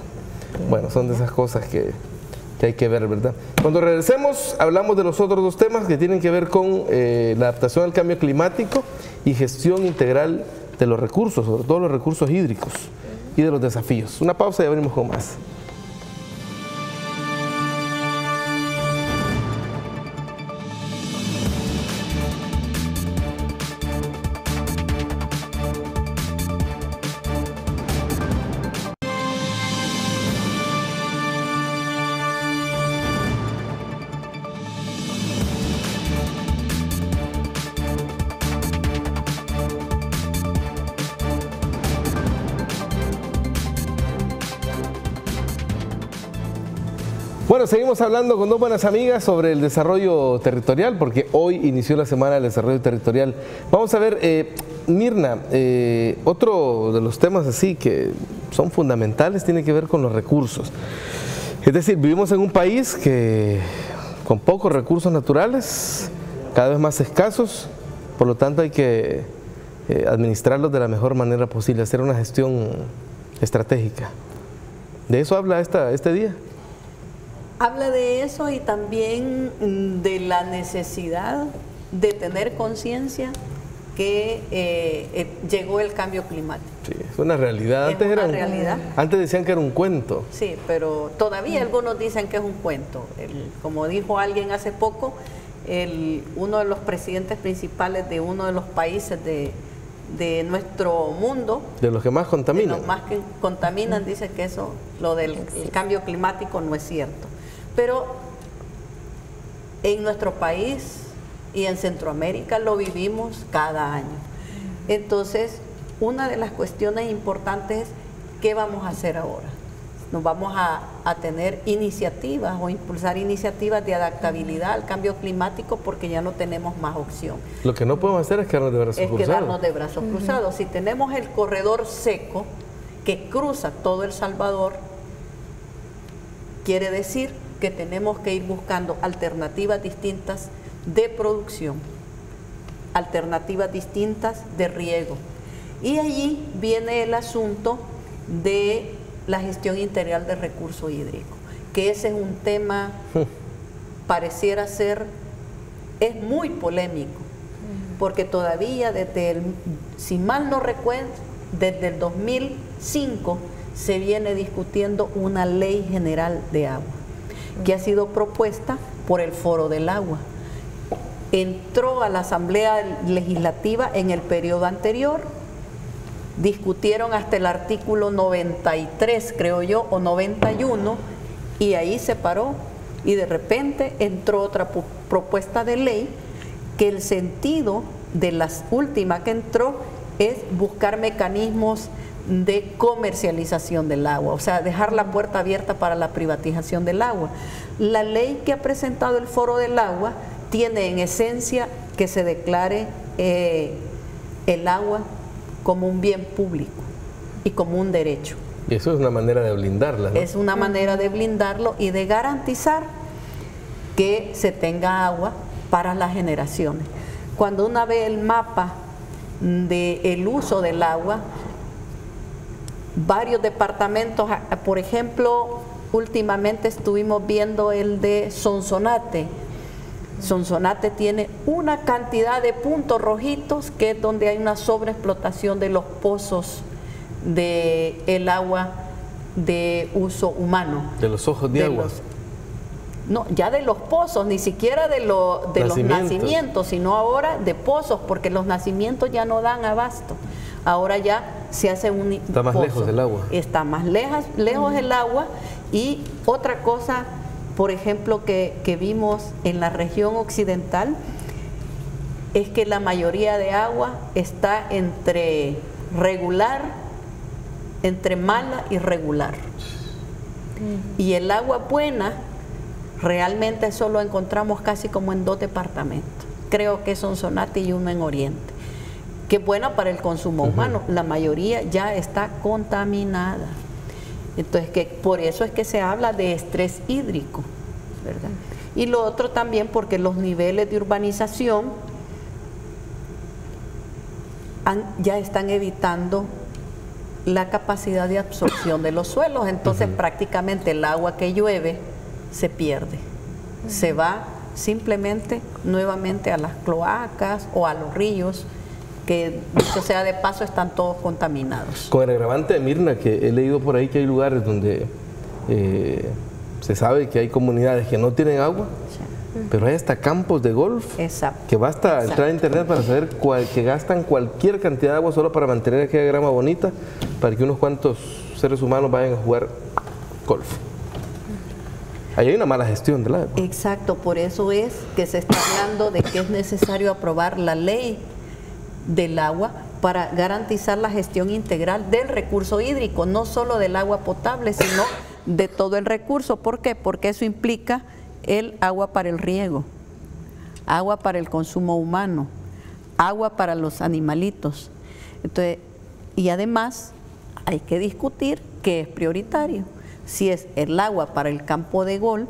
Bueno, son de esas cosas que, que hay que ver, ¿verdad? Cuando regresemos, hablamos de los otros dos temas que tienen que ver con eh, la adaptación al cambio climático y gestión integral de los recursos, sobre todo los recursos hídricos y de los desafíos. Una pausa y abrimos con más. Seguimos hablando con dos buenas amigas sobre el desarrollo territorial, porque hoy inició la Semana del Desarrollo Territorial. Vamos a ver, eh, Mirna, eh, otro de los temas así que son fundamentales tiene que ver con los recursos. Es decir, vivimos en un país que con pocos recursos naturales, cada vez más escasos, por lo tanto hay que eh, administrarlos de la mejor manera posible, hacer una gestión estratégica. De eso habla esta, este día.
Habla de eso y también mm, de la necesidad de tener conciencia que eh, eh, llegó el cambio climático.
Sí, es una realidad.
Es
Antes,
una
era un-
realidad.
antes decían que era un cuento.
Sí, pero todavía algunos dicen que es un cuento. El- como dijo alguien hace poco, el- uno de los presidentes principales de uno de los países de, de nuestro mundo,
De los que más
de
contaminan.
los más que contaminan, dice que eso, lo del el cambio climático no es cierto. Pero en nuestro país y en Centroamérica lo vivimos cada año. Entonces, una de las cuestiones importantes es qué vamos a hacer ahora. Nos vamos a, a tener iniciativas o impulsar iniciativas de adaptabilidad al cambio climático porque ya no tenemos más opción
Lo que no podemos hacer es quedarnos de brazos
es
cruzados.
quedarnos de brazos cruzados. Si tenemos el corredor seco que cruza todo El Salvador, quiere decir que tenemos que ir buscando alternativas distintas de producción, alternativas distintas de riego. Y allí viene el asunto de la gestión integral de recurso hídrico, que ese es un tema, pareciera ser, es muy polémico, porque todavía desde el, si mal no recuerdo, desde el 2005 se viene discutiendo una ley general de agua, que ha sido propuesta por el Foro del Agua. Entró a la Asamblea Legislativa en el periodo anterior, discutieron hasta el artículo 93, creo yo, o 91, y ahí se paró. Y de repente entró otra pu- propuesta de ley que el sentido de las últimas que entró es buscar mecanismos de comercialización del agua, o sea, dejar la puerta abierta para la privatización del agua. La ley que ha presentado el Foro del Agua tiene en esencia que se declare eh, el agua como un bien público y como un derecho.
Y eso es una manera de blindarla. ¿no?
Es una manera de blindarlo y de garantizar que se tenga agua para las generaciones. Cuando una ve el mapa del uso del agua, varios departamentos, a- por ejemplo, últimamente estuvimos viendo el de Sonsonate. Sonsonate tiene una cantidad de puntos rojitos que es donde hay una sobreexplotación de los pozos de el agua de uso humano.
De los ojos de,
De
agua.
los- no, ya de los pozos, ni siquiera de, lo- de los
nacimientos,
sino ahora de pozos, porque los nacimientos ya no dan abasto. Ahora ya se hace un
Está más
pozo.
lejos del agua.
Está más lejos, lejos el agua. Y otra cosa, por ejemplo, que, que vimos en la región occidental, es que la mayoría de agua está entre regular, entre mala y regular. Y el agua buena realmente solo encontramos casi como en dos departamentos. Creo que son Sonate y uno en Oriente. Que es buena para el consumo humano. La mayoría ya está contaminada. Entonces, que por eso es que se habla de estrés hídrico, ¿verdad? Y lo otro también porque los niveles de urbanización han- ya están evitando la capacidad de absorción de los suelos. Entonces, prácticamente el agua que llueve se pierde. Se va simplemente nuevamente a las cloacas o a los ríos, que dicho sea de paso están todos contaminados.
Con el agravante de Mirna, que he leído por ahí que hay lugares donde eh, se sabe que hay comunidades que no tienen agua, pero hay hasta campos de golf
Exacto.
que basta
Exacto.
entrar a internet para saber cuál- que gastan cualquier cantidad de agua solo para mantener aquella grama bonita para que unos cuantos seres humanos vayan a jugar golf. Ahí hay una mala gestión del agua.
Exacto, por eso es que se está hablando de que es necesario aprobar la ley del agua para garantizar la gestión integral del recurso hídrico, no solo del agua potable, sino de todo el recurso. ¿Por qué? Porque eso implica el agua para el riego, agua para el consumo humano, agua para los animalitos. Entonces, y además hay que discutir qué es prioritario, si es el agua para el campo de golf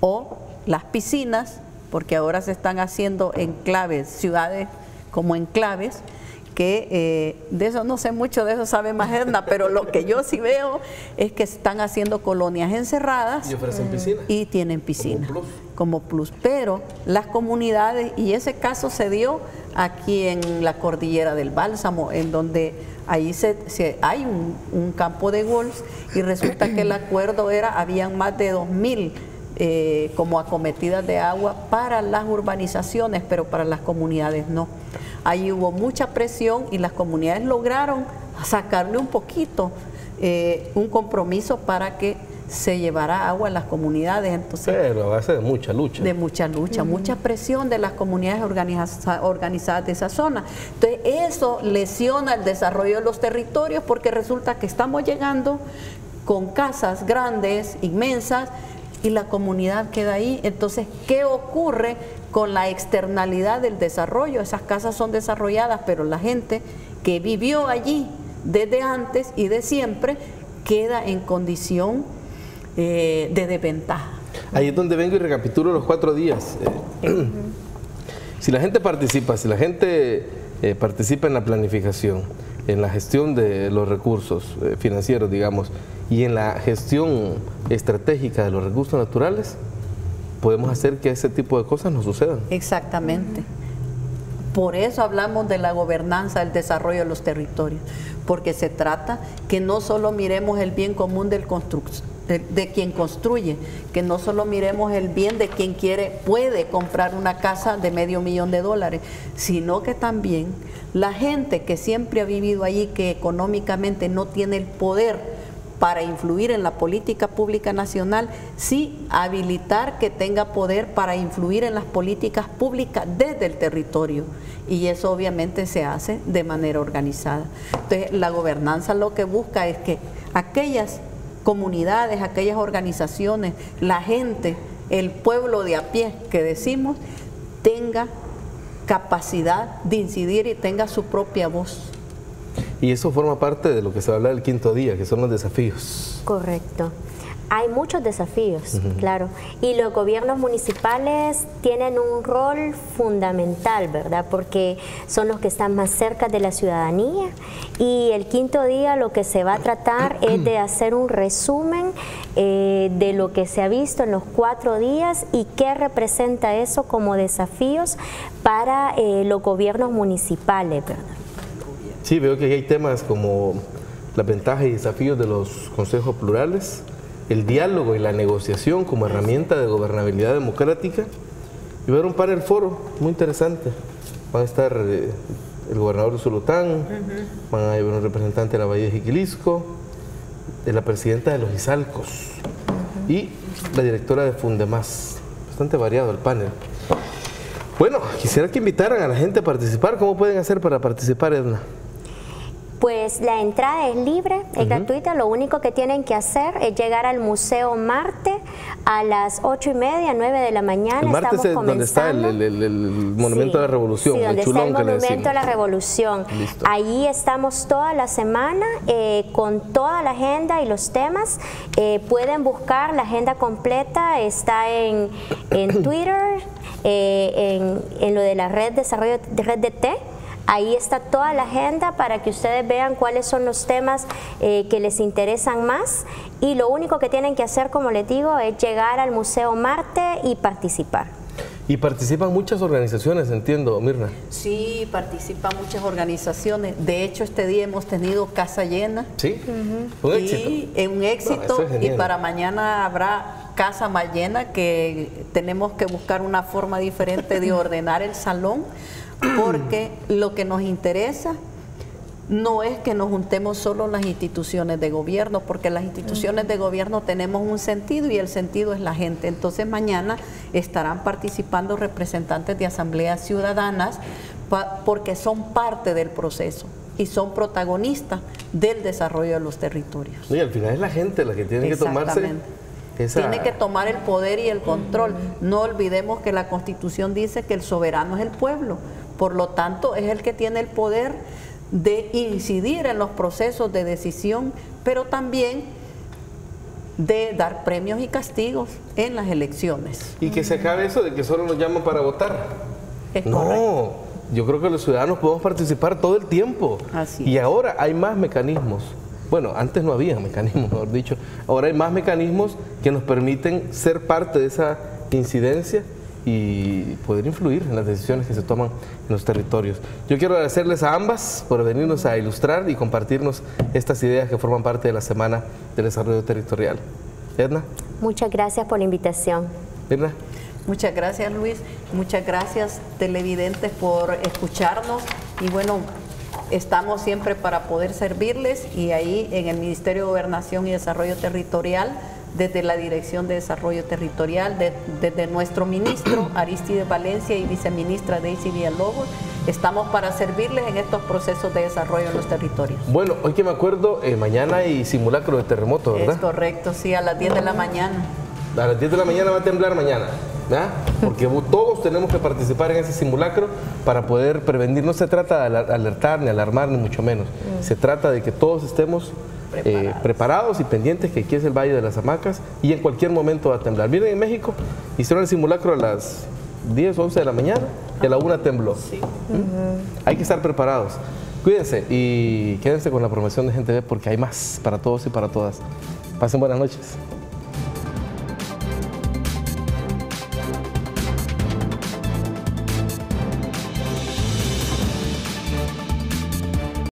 o las piscinas, porque ahora se están haciendo enclaves, ciudades como enclaves, que eh, de eso no sé mucho, de eso sabe más Edna, pero lo que yo sí veo es que están haciendo colonias encerradas
y ofrecen piscina.
Y tienen piscina.
Como plus.
Como plus. Pero las comunidades, y ese caso se dio aquí en la cordillera del Bálsamo, en donde ahí se, se- hay un, un campo de golf y resulta que el acuerdo era, habían más de 2.000 eh, como acometidas de agua para las urbanizaciones, pero para las comunidades no. Ahí hubo mucha presión y las comunidades lograron sacarle un poquito, eh, un compromiso para que se llevara agua a las comunidades. Entonces,
Pero a base de mucha lucha.
de mucha lucha, mucha presión de las comunidades organiza- organizadas de esa zona. Entonces, eso lesiona el desarrollo de los territorios porque resulta que estamos llegando con casas grandes, inmensas, y la comunidad queda ahí. Entonces, ¿qué ocurre con la externalidad del desarrollo? Esas casas son desarrolladas, pero la gente que vivió allí desde antes y de siempre queda en condición eh, de desventaja.
Ahí es donde vengo y recapitulo los cuatro días. Eh, si la gente participa, si la gente eh, participa en la planificación, en la gestión de los recursos financieros, digamos, y en la gestión estratégica de los recursos naturales, podemos hacer que ese tipo de cosas no sucedan.
Exactamente. Por eso hablamos de la gobernanza, el desarrollo de los territorios, porque se trata que no solo miremos el bien común del de, de quien construye, que no solo miremos el bien de quien quiere, puede comprar una casa de medio millón de dólares, sino que también la gente que siempre ha vivido allí, que económicamente no tiene el poder para influir en la política pública nacional, sí habilitar que tenga poder para influir en las políticas públicas desde el territorio. Y eso obviamente se hace de manera organizada. Entonces, la gobernanza lo que busca es que aquellas comunidades, aquellas organizaciones, la gente, el pueblo de a pie que decimos, tenga capacidad de incidir y tenga su propia voz.
Y eso forma parte de lo que se va a hablar el quinto día, que son los desafíos.
Correcto. Hay muchos desafíos, claro. Y los gobiernos municipales tienen un rol fundamental, ¿verdad? Porque son los que están más cerca de la ciudadanía. Y el quinto día lo que se va a tratar es de hacer un resumen eh, de lo que se ha visto en los cuatro días y qué representa eso como desafíos para eh, los gobiernos municipales, ¿verdad?
Sí, veo que hay temas como las ventajas y desafíos de los consejos plurales, el diálogo y la negociación como herramienta de gobernabilidad democrática. Y ver un panel foro muy interesante. Van a estar eh, el gobernador de Zulután, van a haber un representante de la Bahía de Jiquilisco, de la presidenta de los Izalcos y la directora de Fundemás. Bastante variado el panel. Bueno, quisiera que invitaran a la gente a participar. ¿Cómo pueden hacer para participar, Edna?
Pues la entrada es libre, es gratuita, lo único que tienen que hacer es llegar al Museo Marte a las ocho y media, nueve de la mañana.
El
Estamos
es donde está el, el- el- el Monumento
Sí,
a la Revolución,
sí,
el
donde está
chulón
el
que le
Monumento a la Revolución.
Listo.
Ahí estamos toda la semana eh, con toda la agenda y los temas. Eh, pueden buscar la agenda completa, está en, en Twitter, eh, en, en lo de la red desarrollo de red de T. Ahí está toda la agenda para que ustedes vean cuáles son los temas eh, que les interesan más. Y lo único que tienen que hacer, como les digo, es llegar al Museo Marte y participar.
Y participan muchas organizaciones, entiendo, Mirna.
Sí, participan muchas organizaciones. De hecho, este día hemos tenido casa llena.
¿Sí? Un éxito.
Y es un éxito.
es
y para mañana habrá casa más llena que tenemos que buscar una forma diferente de ordenar el salón porque lo que nos interesa no es que nos juntemos solo las instituciones de gobierno, porque las instituciones de gobierno tenemos un sentido y el sentido es la gente. Entonces mañana estarán participando representantes de asambleas ciudadanas porque son parte del proceso y son protagonistas del desarrollo de los territorios.
Y al final es la gente la que tiene que tomarse esa...
Tiene que tomar el poder y el control. No olvidemos que la Constitución dice que el soberano es el pueblo. Por lo tanto, es el que tiene el poder de incidir en los procesos de decisión, pero también de dar premios y castigos en las elecciones.
Y que se acabe eso de que solo nos llaman para votar.
Es
no,
correcto.
yo creo que los ciudadanos podemos participar todo el tiempo.
Así
y
es.
ahora hay más mecanismos. Bueno, antes no había mecanismos, mejor dicho. Ahora hay más mecanismos que nos permiten ser parte de esa incidencia y poder influir en las decisiones que se toman en los territorios. Yo quiero agradecerles a ambas por venirnos a ilustrar y compartirnos estas ideas que forman parte de la Semana del Desarrollo Territorial. Edna,
Muchas gracias por la invitación.
Edna.
Muchas gracias Luis, muchas gracias televidentes por escucharnos y bueno, estamos siempre para poder servirles y ahí en el Ministerio de Gobernación y Desarrollo Territorial, desde la Dirección de Desarrollo Territorial, de- desde nuestro ministro Aristide Valencia y viceministra Daisy Villalobos, estamos para servirles en estos procesos de desarrollo en los territorios.
Bueno, hoy que me acuerdo, eh, mañana hay simulacro de terremoto, ¿verdad?
Es correcto, sí, a las 10 de la mañana.
A las 10 de la mañana va a temblar mañana, ¿verdad? Porque todos tenemos que participar en ese simulacro para poder prevenir. No se trata de aler- alertar, ni alarmar, ni mucho menos. Se trata de que todos estemos eh, preparados y pendientes que aquí es el Valle de las Hamacas y en cualquier momento va a temblar. Miren, en México hicieron el simulacro a las 10, 11 de la mañana y a la 1 tembló. ¿Mm? Hay que estar preparados. Cuídense y quédense con la promoción de Gente B porque hay más para todos y para todas. Pasen buenas noches.